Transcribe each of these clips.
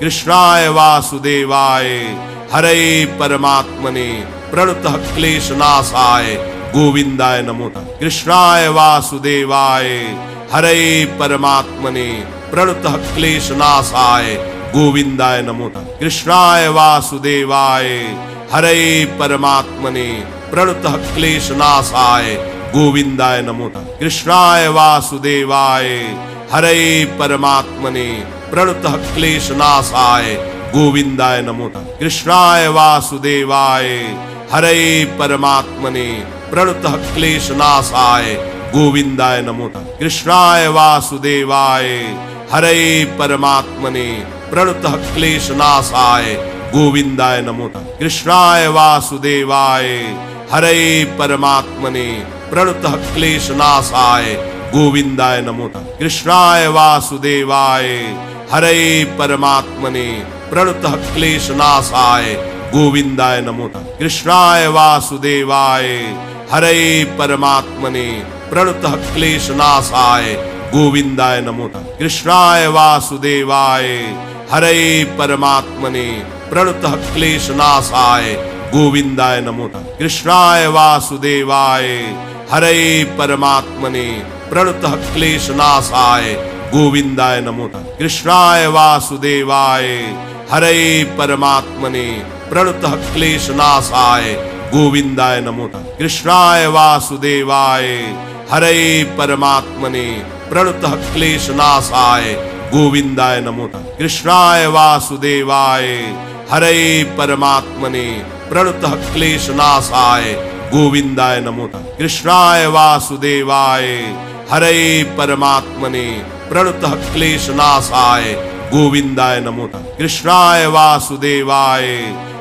कृष्णाय वासुदेवाय, हरे परमात्मने, प्रणत क्लेशनाशाय गोविंदाय नमो कृष्णाय वासुदेवाय, हरे परमात्मने, प्रणत क्लेशनाशाय गोविंदाय नमो कृष्णाय वासुदेवाय, हरे परमात्मने, प्रणत क्लेशनाशाय गोविंदाय नमो। कृष्णाय वासुदेवाय हरे परमात्मने, प्रणत क्लेशनाशाय, गोविंदाय नमो कृष्णाय वासुदेवाय, हरे परमात्मने, प्रणत क्लेशनाशाय, गोविंदाय नमो कृष्णाय वासुदेवाय, हरे परमात्मने, प्रणत क्लेशनाशाय, गोविंदाय नमो। कृष्णाय वासुदेवाय, हरे परमात्मने, प्रणत क्लेशनाशाय गोविंदाय नमो कृष्णाय वासुदेवाय। हरे परमात्मने प्रणत क्लेशनाशाय गोविंदाय नमो कृष्णाय वासुदेवाय। हरे परमात्मने प्रणत क्लेशनाशाय गोविंदाय नमो कृष्णाय वासुदेवाय। हरे परमात्मने प्रणत क्लेशनाशाय गोविंदाय नमो कृष्णाय वासुदेवाय। हरे परमात्मने, प्रणत क्लेशनाशाय। गोविंदाय नमो कृष्णाय वासुदेवाय। हरे परमात्मने, प्रणत क्लेशनाशाय। गोविंदाय नमो कृष्णाय वासुदेवाय। हरे परमात्मने, प्रणत क्लेशनाशाय। गोविंदाय नमो। कृष्णाय वासुदेवाय। हरे परमात्मने प्रणत क्लेशनाशाय गोविंदाय नमो कृष्णाय वासुदेवाय। हरे परमात्मने प्रणत क्लेशनाशाय गोविंदाय नमो कृष्णाय वासुदेवाय।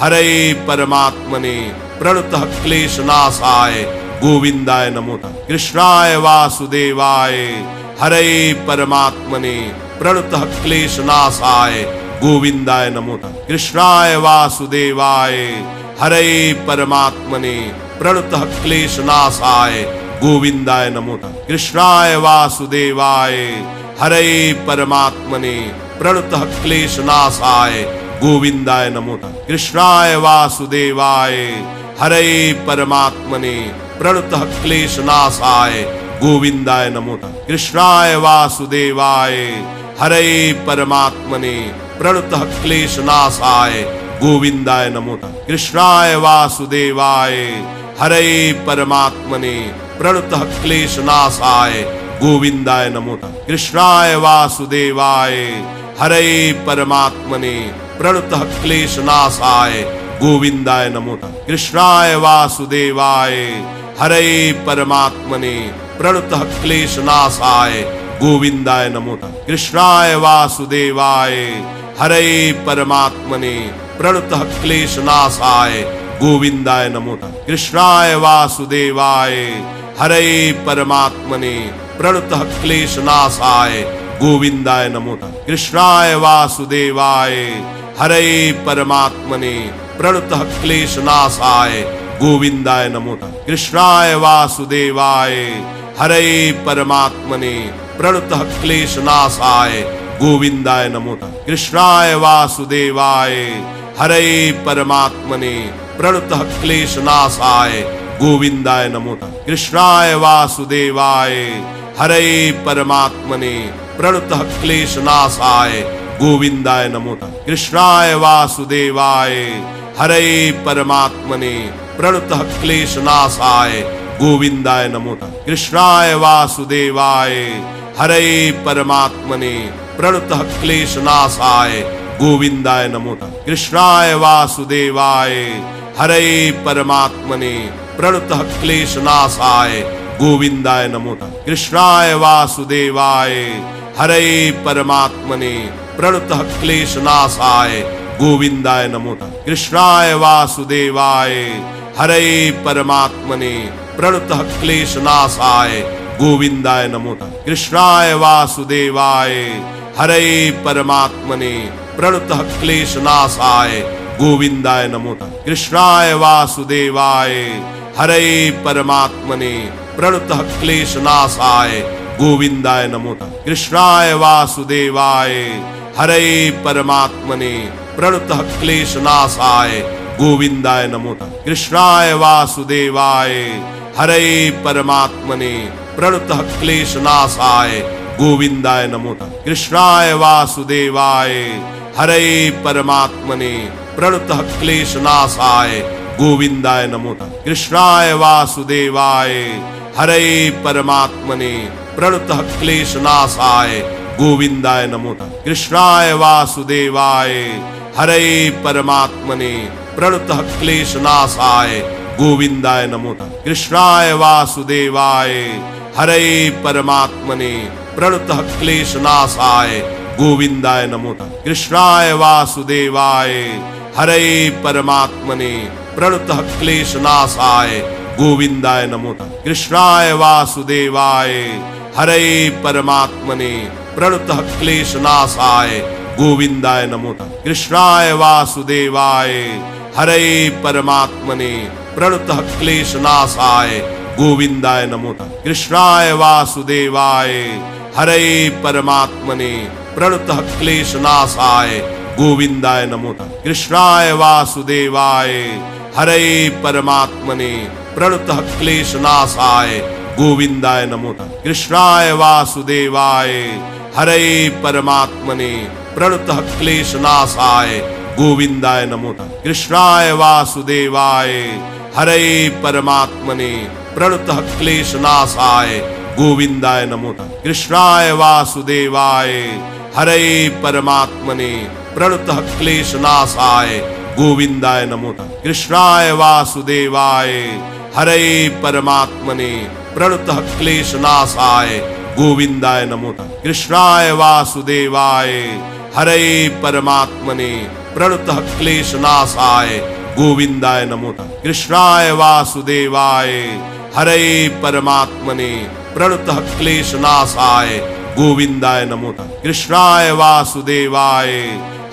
हरे परमात्मने प्रणत क्लेशनाशाय गोविंदाय नमो कृष्णाय वासुदेवाय। हरे परमात्मने प्रणत क्लेशनाशाय गोविंदाय नमो। कृष्णाय वासुदेवाय। हरे परमात्मने, प्रणत क्लेशनाशाय, गोविंदाय नमो कृष्णाय वासुदेवाय, हरे परमात्मने, प्रणत क्लेशनाशाय, गोविंदाय नमो कृष्णाय वासुदेवाय, हरे परमात्मने, प्रणत क्लेशनाशाय, गोविंदाय नमो। कृष्णाय वासुदेवाय, हरे परमात्मने, प्रणत क्लेशनाशाय गोविंदाय नमो कृष्णाय वासुदेवाय। हरे परमात्मने, प्रणत क्लेशनाशाय। गोविंदाय नमो कृष्णाय वासुदेवाय। हरे परमात्मने, प्रणत क्लेशनाशाय। गोविंदाय नमो कृष्णाय वासुदेवाय। हरे परमात्मने, प्रणत क्लेशनाशाय। गोविंदाय नमो। कृष्णाय वासुदेवाय। हरे परमात्मने प्रणत क्लेशनाशाय गोविंदाय नमो कृष्णाय वासुदेवाय। हरे परमात्मने प्रणत क्लेशनाशाय गोविंदाय नमो कृष्णाय वासुदेवाय। हरे परमात्मने प्रणत क्लेशनाशाय गोविंदाय नमो कृष्णाय वासुदेवाय। हरे परमात्मने प्रणत क्लेशनाशाय गोविंदाय नमो। कृष्णाय वासुदेवाय। हरे परमात्मने, प्रणत क्लेशनाशाय, गोविंदाय नमो कृष्णाय वासुदेवाय, हरे परमात्मने, प्रणत क्लेशनाशाय, गोविंदाय नमो कृष्णाय वासुदेवाय, हरे परमात्मने, प्रणत क्लेशनाशाय, गोविंदाय नमो। कृष्णाय वासुदेवाय, हरे परमात्मने, प्रणत क्लेशनाशाय गोविंदाय नमो कृष्णाय वासुदेवाय, हरे परमात्मने, प्रणत क्लेशनाशाय, गोविंदाय नमो कृष्णाय वासुदेवाय, हरे परमात्मने, प्रणत क्लेशनाशाय, गोविंदाय नमो कृष्णाय वासुदेवाय, हरे परमात्मने, प्रणत क्लेशनाशाय, गोविंदाय नमो। कृष्णाय वासुदेवाय, हरे परमात्मने प्रणत क्लेशनाशाय गोविंदाय नमो। कृष्णाय वासुदेवाय। हरे परमात्मने प्रणत क्लेशनाशाय गोविंदाय नमो। कृष्णाय वासुदेवाय। हरे परमात्मने प्रणत क्लेश नाशाय। गोविंदाय नमो। कृष्णाय वासुदेवाय। हरे परमात्मने प्रणत क्लेश नाशाय। गोविंदाय नमो। कृष्णाय वासुदेवाय। हरे परमात्मने, प्रणत क्लेश नाशाय गोविंदाय नमो कृष्णाय वासुदेवाय, हरे परमात्मने, प्रणत क्लेश नाशाय गोविंदाय नमो कृष्णाय वासुदेवाय, हरे परमात्मने, प्रणत क्लेश नाशाय गोविंदाय नमो कृष्णाय वासुदेवाय, हरे परमात्मने, प्रणत क्लेश नाशाय गोविंदाय नमो कृष्णाय वासुदेवाय, हरे परमात्मने, प्रणत क्लेश नाशाय गोविंदाय नमो कृष्णाय वासुदेवाय, हरे परमात्मने, प्रणत क्लेश नाशाय गोविंदाय नमो कृष्णाय वासुदेवाय, हरे परमात्मने, प्रणत क्लेश नाशाय गोविंदाय नमो। कृष्णाय वासुदेवाय, हरे परमात्मने प्रणत क्लेश नाशाय। गोविंदाय नमो कृष्णाय वासुदेवाय। हरे परमात्मने प्रणत क्लेश नाशाय। गोविंदाय नमो कृष्णाय वासुदेवाय। हरे परमात्मने प्रणत क्लेश नाशाय। गोविंदाय नमो कृष्णाय वासुदेवाय। हरे परमात्मने प्रणत क्लेश नाशाय। गोविंदाय नमो। कृष्णाय वासुदेवाय। हरे परमात्मने, प्रणत क्लेश नाशाय गोविंदाय नमो कृष्णाय वासुदेवाय, हरे परमात्मने, प्रणत क्लेश नाशाय गोविंदाय नमो कृष्णाय वासुदेवाय, हरे परमात्मने, प्रणत क्लेश नाशाय गोविंदाय नमो कृष्णाय वासुदेवाय, हरे परमात्मने, प्रणत क्लेश नाशाय गोविंदाय नमो कृष्णाय वासुदेवाय।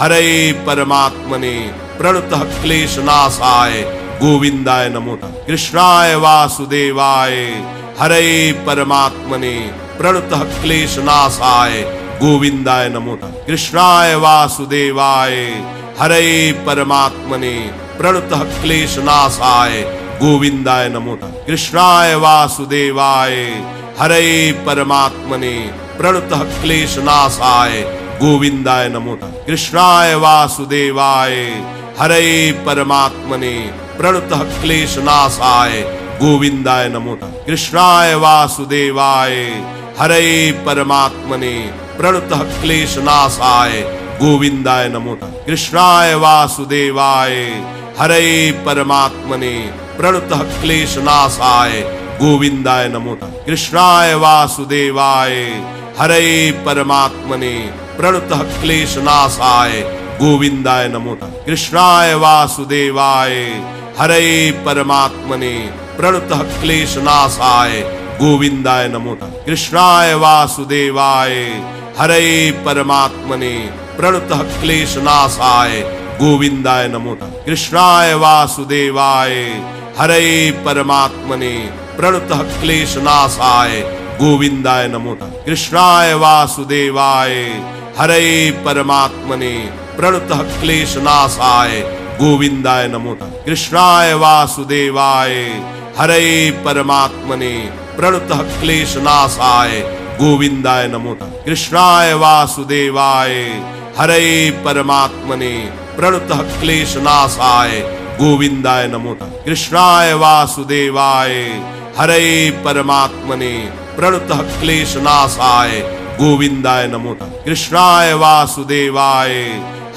हरे परमात्मने, प्रणत क्लेश नाशाय गोविंदाय नमो कृष्णाय वासुदेवाय। हरे परमात्मने, प्रणत क्लेश नाशाय गोविंदाय नमो कृष्णाय वासुदेवाय। हरे परमात्मने, प्रणत क्लेश नाशाय गोविंदाय नमो। कृष्णाय वासुदेवाय। हरे परमात्मने प्रणत क्लेश नाशाय गोविंदाय नमो कृष्णाय वासुदेवाय। हरे परमात्मने प्रणत क्लेश नाशाय गोविंदाय नमो कृष्णाय वासुदेवाय। हरे परमात्मने प्रणत क्लेश नाशाय गोविंदाय नमो कृष्णाय वासुदेवाय। हरे परमात्मने प्रणत क्लेश नाशाय गोविंदाय नमो कृष्णाय वासुदेवाय। हरे परमात्मने, प्रणत क्लेश नाशाय गोविंदाय नमो कृष्णाय वासुदेवाय। हरे परमात्मने, प्रणत क्लेश नाशाय गोविंदाय नमो कृष्णाय वासुदेवाय। हरे परमात्मने, प्रणत क्लेश नाशाय गोविंदाय नमो। कृष्णाय वासुदेवाय। हरे परमात्मने प्रणत क्लेश नाशाय गोविंदाय नमो कृष्णाय वासुदेवाय। हरे परमात्मने प्रणत क्लेश नाशाय गोविंदाय नमो कृष्णाय वासुदेवाय। हरे परमात्मने प्रणत क्लेश नाशाय गोविंदाय नमो कृष्णाय वासुदेवाय। हरे परमात्मने प्रणत क्लेश नाशाय गोविंदाय नमो कृष्णाय वासुदेवाय। हरे परमात्मने, प्रणत क्लेश नाशाय गोविंदाय नमो कृष्णाय वासुदेवाय।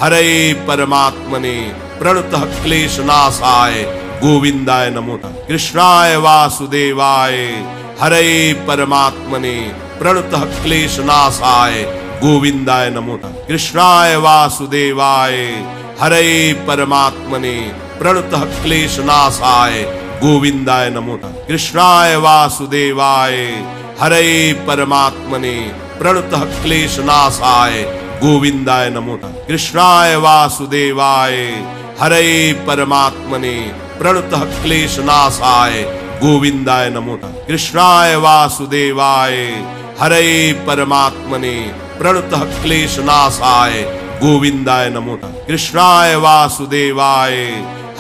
हरे परमात्मने, प्रणत क्लेश नाशाय गोविंदाय नमो कृष्णाय वासुदेवाय। हरे परमात्मने, प्रणत क्लेश नाशाय गोविंदाय नमो। कृष्णाय वासुदेवाय। हरे परमात्मने, प्रणत क्लेश नाशाय गोविंदाय नमो कृष्णाय वासुदेवाय, हरे परमात्मने, प्रणत क्लेश नाशाय गोविंदाय नमो कृष्णाय वासुदेवाय, हरे परमात्मने, प्रणत क्लेश नाशाय गोविंदाय नमो। कृष्णाय वासुदेवाय, हरे परमात्मने, प्रणतः क्लेशनाशाय गोविंदाय नमो कृष्णाय वासुदेवाय।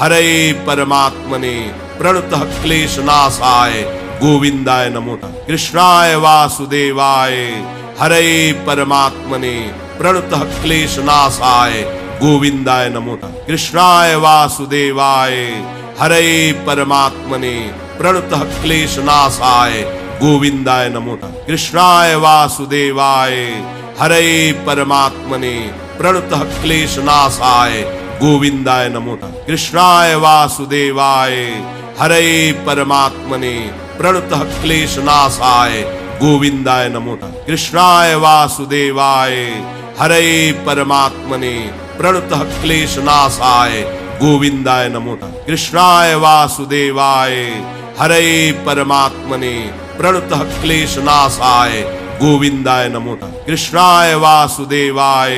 हरे परमात्मने, प्रणतः क्लेशनाशाय। गोविंदाय नमो कृष्णाय वासुदेवाय। हरे परमात्मने, प्रणतः क्लेशनाशाय। गोविंदाय नमो कृष्णाय वासुदेवाय। हरे परमात्मने, प्रणतः क्लेशनाशाय। गोविंदाय नमो। कृष्णाय वासुदेवाय। हरे परमात्मने, प्रणतः क्लेशनाशाय, गोविंदाय नमो कृष्णाय वासुदेवाय, हरे परमात्मने, प्रणतः क्लेशनाशाय, गोविंदाय नमो कृष्णाय वासुदेवाय, हरे परमात्मने, प्रणतः क्लेशनाशाय, गोविंदाय नमो। कृष्णाय वासुदेवाय, हरे परमात्मने, प्रणतः क्लेशनाशाय गोविंदाय नमो कृष्णाय वासुदेवाय।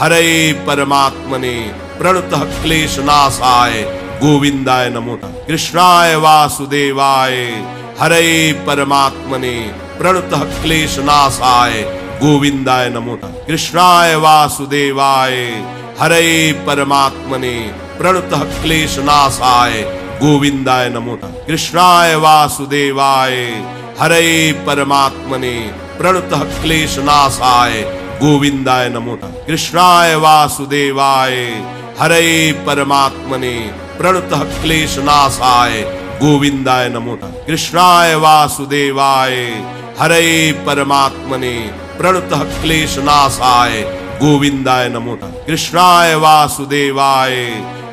हरे परमात्मने, प्रणतः क्लेशनाशाय गोविंदाय नमो कृष्णाय वासुदेवाय। हरे परमात्मने, प्रणतः क्लेशनाशाय गोविंदाय नमो कृष्णाय वासुदेवाय। हरे परमात्मने, प्रणतः क्लेशनाशाय गोविंदाय नमो कृष्णाय वासुदेवाय। हरे परमात्मने प्रणतः क्लेशनाशाय गोविंदाय नमो कृष्णाय वासुदेवाय। हरे परमात्मने प्रणतः क्लेशनाशाय गोविंदाय नमो कृष्णाय वासुदेवाय। हरे परमात्मने प्रणतः क्लेशनाशाय गोविंदाय नमो। कृष्णाय वासुदेवाय।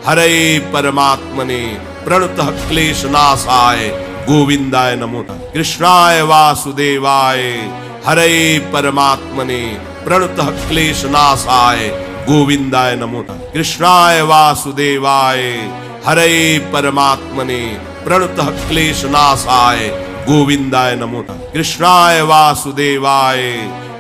हरे परमात्मने प्रणतः क्लेशनाशाय गोविंदाय नमो कृष्णाय वासुदेवाय। हरे परमात्मने प्रणतः क्लेशनाशाय गोविंदाय नमो कृष्णाय वासुदेवाय। हरे परमात्मने प्रणतः क्लेशनाशाय गोविंदाय नमो कृष्णाय वासुदेवाय।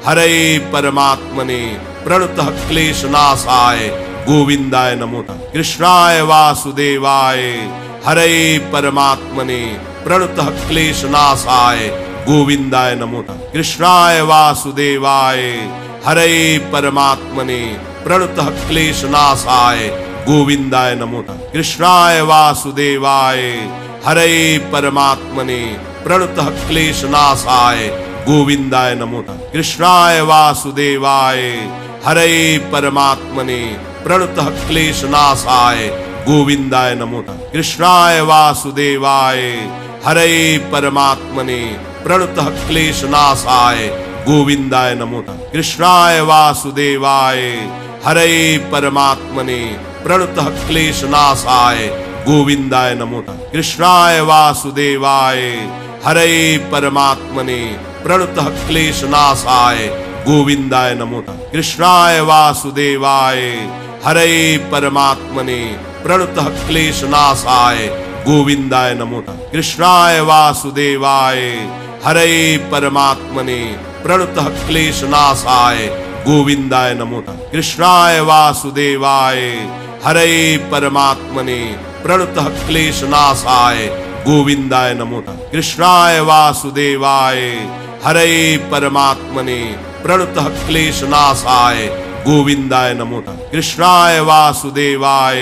हरे परमात्मने प्रणतः क्लेशनाशाय गोविंदाय नमो कृष्णाय वासुदेवाय। हरे परमात्मने, प्रणतः क्लेशनाशाय। गोविंदाय नमो कृष्णाय वासुदेवाय। हरे परमात्मने, प्रणतः क्लेशनाशाय। गोविंदाय नमो कृष्णाय वासुदेवाय। हरे परमात्मने, प्रणतः क्लेशनाशाय। गोविंदाय नमो। कृष्णाय वासुदेवाय। हरे परमात्मने, प्रणतः क्लेशनाशाय, गोविंदाय नमो कृष्णाय वासुदेवाय, हरे परमात्मने, प्रणतः क्लेशनाशाय, गोविंदाय नमो कृष्णाय वासुदेवाय, हरे परमात्मने, प्रणतः क्लेशनाशाय, गोविंदाय नमो। कृष्णाय वासुदेवाय, हरे परमात्मने, प्रणतः क्लेशनाशाय गोविंदाय नमो कृष्णाय वासुदेवाय। हरे परमात्मने, प्रणतः क्लेशनाशाय। गोविंदाय नमो कृष्णाय वासुदेवाय। हरे परमात्मने, प्रणतः क्लेशनाशाय। गोविंदाय नमो। कृष्णाय वासुदेवाय। हरे परमात्मने, प्रणतः क्लेशनाशाय। गोविंदाय नमो कृष्णाय वासुदेवाय। हरे परमात्मने, प्रणतः क्लेशनाशाय। गोविंदाय नमो कृष्णाय वासुदेवाय।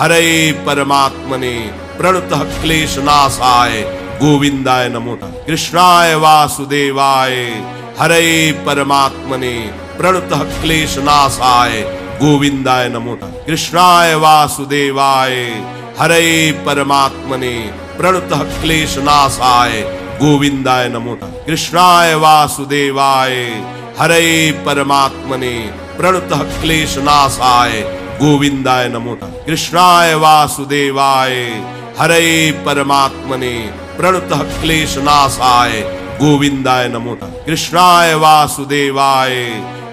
हरे परमात्मने, प्रणतः क्लेशनाशाय। गोविंदाय नमो कृष्णाय वासुदेवाय। हरे परमात्मने, प्रणतः क्लेशनाशाय। गोविंदाय नमो। कृष्णाय वासुदेवाय। हरे परमात्मने प्रणतः क्लेशनाशाय गोविंदाय नमो कृष्णाय वासुदेवाय। हरे परमात्मने प्रणतः क्लेशनाशाय गोविंदाय नमो कृष्णाय वासुदेवाय। हरे परमात्मने प्रणतः क्लेशनाशाय गोविंदाय नमो कृष्णाय वासुदेवाय।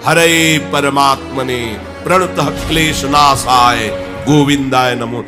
हरे परमात्मने प्रणतः क्लेशनाशाय गोविंदाय नमो।